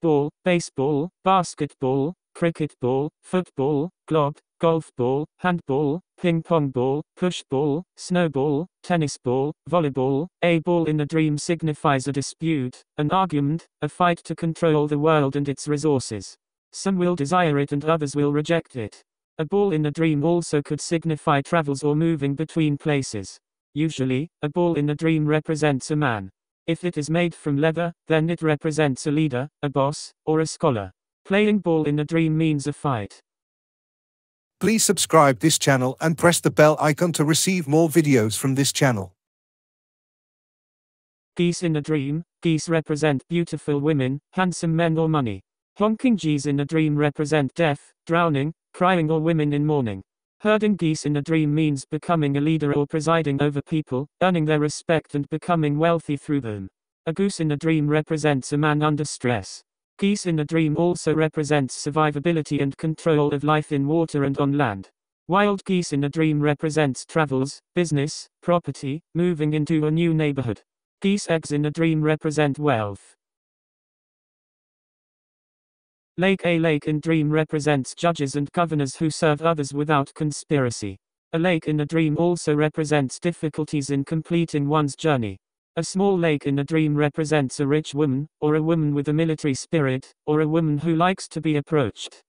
ball, baseball, basketball, cricket ball, football, glob, golf ball, handball, ping pong ball, push ball, snowball, tennis ball, volleyball. A ball in a dream signifies a dispute, an argument, a fight to control the world and its resources. Some will desire it and others will reject it. A ball in a dream also could signify travels or moving between places. Usually, a ball in a dream represents a man. If it is made from leather, then it represents a leader, a boss, or a scholar. Playing ball in a dream means a fight. Please subscribe this channel and press the bell icon to receive more videos from this channel. Geese in a dream, geese represent beautiful women, handsome men or money. Honking geese in a dream represent death, drowning, crying or women in mourning. Herding geese in a dream means becoming a leader or presiding over people, earning their respect and becoming wealthy through them. A goose in a dream represents a man under stress. Geese in a dream also represents survivability and control of life in water and on land. Wild geese in a dream represents travels, business, property, moving into a new neighborhood. Geese eggs in a dream represent wealth. Lake A lake in dream represents judges and governors who serve others without conspiracy. A lake in a dream also represents difficulties in completing one's journey. A small lake in a dream represents a rich woman, or a woman with a military spirit, or a woman who likes to be approached.